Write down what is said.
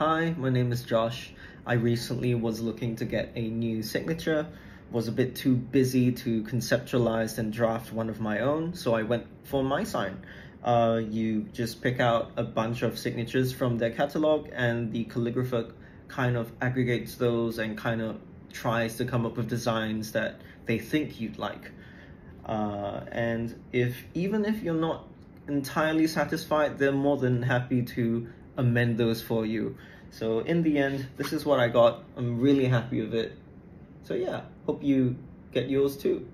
Hi, my name is Josh. I recently was looking to get a new signature, was a bit too busy to conceptualize and draft one of my own, so I went for MySign. Uh, you just pick out a bunch of signatures from their catalog and the calligrapher kind of aggregates those and kind of tries to come up with designs that they think you'd like. Uh, and if even if you're not entirely satisfied, they're more than happy to amend those for you. So in the end, this is what I got. I'm really happy with it. So yeah, hope you get yours too.